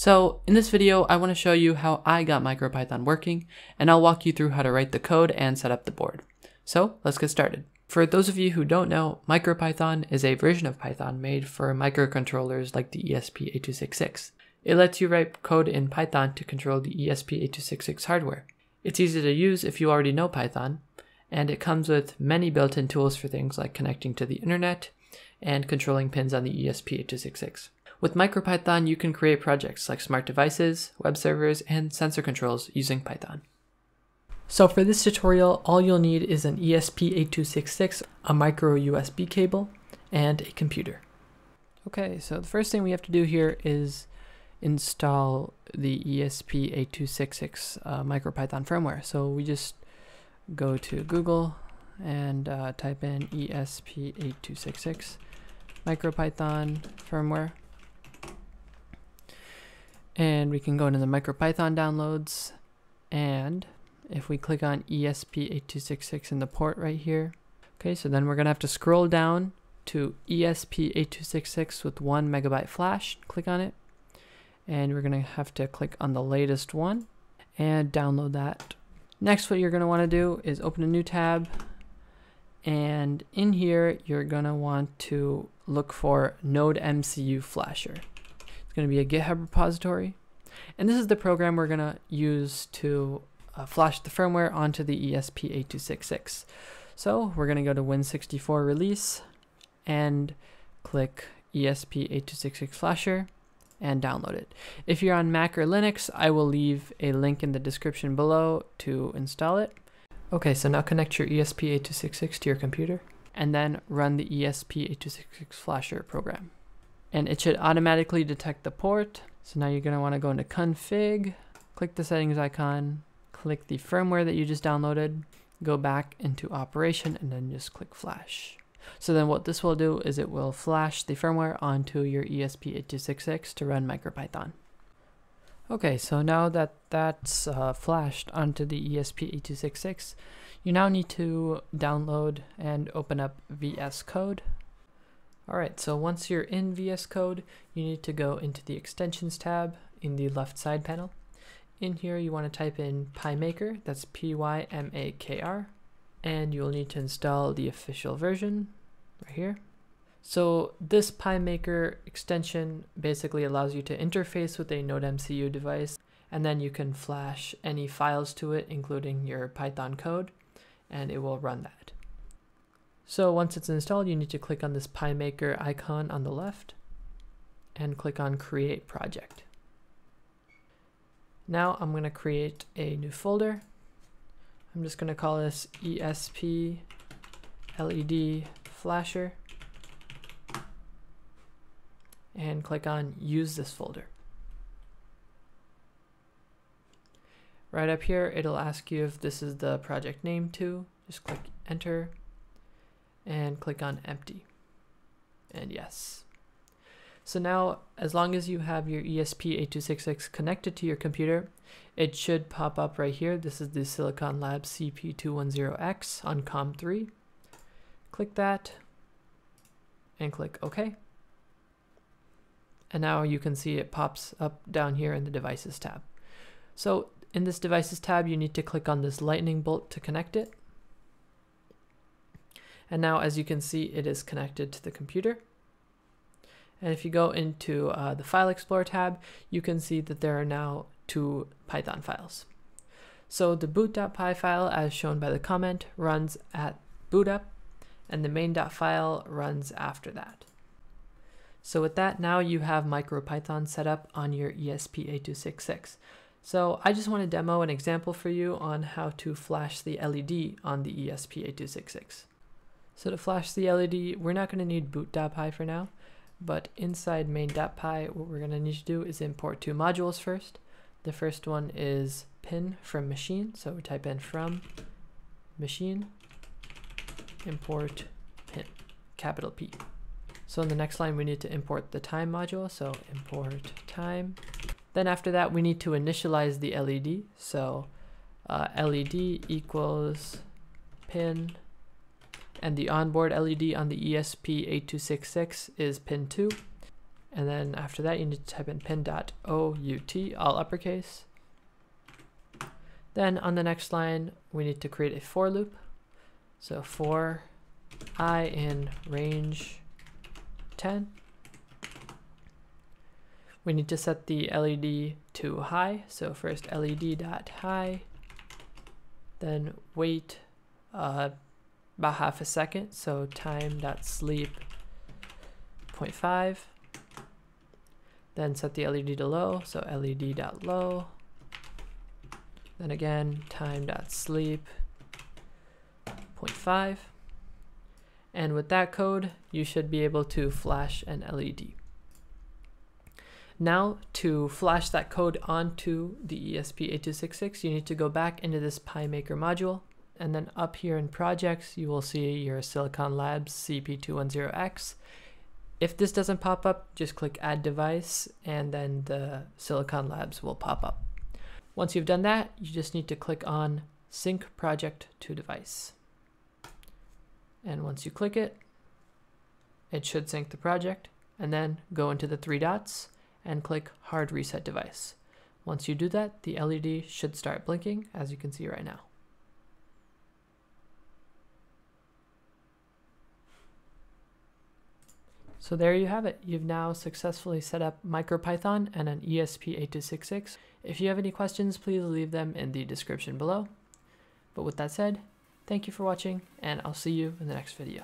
So in this video, I want to show you how I got MicroPython working, and I'll walk you through how to write the code and set up the board. So let's get started. For those of you who don't know, MicroPython is a version of Python made for microcontrollers like the ESP8266. It lets you write code in Python to control the ESP8266 hardware. It's easy to use if you already know Python, and it comes with many built-in tools for things like connecting to the internet and controlling pins on the ESP8266. With MicroPython, you can create projects like smart devices, web servers, and sensor controls using Python. So for this tutorial, all you'll need is an ESP8266, a micro USB cable, and a computer. Okay, so the first thing we have to do here is install the ESP8266 uh, MicroPython firmware. So we just go to Google and uh, type in ESP8266 MicroPython firmware. And we can go into the MicroPython downloads. And if we click on ESP8266 in the port right here, okay, so then we're gonna have to scroll down to ESP8266 with one megabyte flash, click on it, and we're gonna have to click on the latest one and download that. Next, what you're gonna wanna do is open a new tab, and in here, you're gonna want to look for Node MCU Flasher. It's gonna be a GitHub repository, and this is the program we're gonna use to uh, flash the firmware onto the ESP8266. So we're going to go to Win64 release and click ESP8266 flasher and download it. If you're on Mac or Linux, I will leave a link in the description below to install it. Okay, so now connect your ESP8266 to your computer and then run the ESP8266 flasher program. And it should automatically detect the port. So now you're going to want to go into config, click the settings icon, click the firmware that you just downloaded, go back into operation, and then just click flash. So then what this will do is it will flash the firmware onto your ESP8266 to run MicroPython. Okay, so now that that's uh, flashed onto the ESP8266, you now need to download and open up VS Code. Alright, so once you're in VS Code, you need to go into the Extensions tab in the left side panel. In here, you want to type in Pymakr, that's P-Y-M-A-K-R, and you'll need to install the official version right here. So this Pymakr extension basically allows you to interface with a NodeMCU device, and then you can flash any files to it, including your Python code, and it will run that. So once it's installed, you need to click on this Pymakr icon on the left, and click on Create Project. Now I'm going to create a new folder. I'm just going to call this ESP LED flasher and click on use this folder. Right up here, it'll ask you if this is the project name too. Just click enter and click on empty. And yes. So now, as long as you have your ESP8266 connected to your computer, it should pop up right here. This is the Silicon Labs CP210X on COM3. Click that and click OK. And now you can see it pops up down here in the Devices tab. So in this Devices tab, you need to click on this lightning bolt to connect it. And now as you can see, it is connected to the computer. And if you go into uh, the File Explorer tab, you can see that there are now two Python files. So the boot.py file, as shown by the comment, runs at boot up, and the main.file runs after that. So with that, now you have MicroPython set up on your ESP8266. So I just want to demo an example for you on how to flash the LED on the ESP8266. So to flash the LED, we're not going to need boot.py for now. But inside main.py, what we're going to need to do is import two modules first. The first one is pin from machine. So we type in from machine, import pin, capital P. So in the next line, we need to import the time module. So import time. Then after that, we need to initialize the LED. So uh, LED equals pin and the onboard LED on the ESP8266 is pin 2. And then after that, you need to type in pin.out, all uppercase. Then on the next line, we need to create a for loop. So for i in range 10. We need to set the LED to high. So first LED dot high, then wait uh, about half a second. So time dot sleep 0.5. Then set the LED to low. So LED dot low. Then again, time dot sleep 0.5. And with that code, you should be able to flash an LED. Now to flash that code onto the ESP8266, you need to go back into this Pymakr module and then up here in projects, you will see your Silicon Labs CP210X. If this doesn't pop up, just click add device and then the Silicon Labs will pop up. Once you've done that, you just need to click on sync project to device. And once you click it, it should sync the project and then go into the three dots and click hard reset device. Once you do that, the LED should start blinking as you can see right now. So there you have it. You've now successfully set up MicroPython and an ESP8266. If you have any questions, please leave them in the description below. But with that said, thank you for watching, and I'll see you in the next video.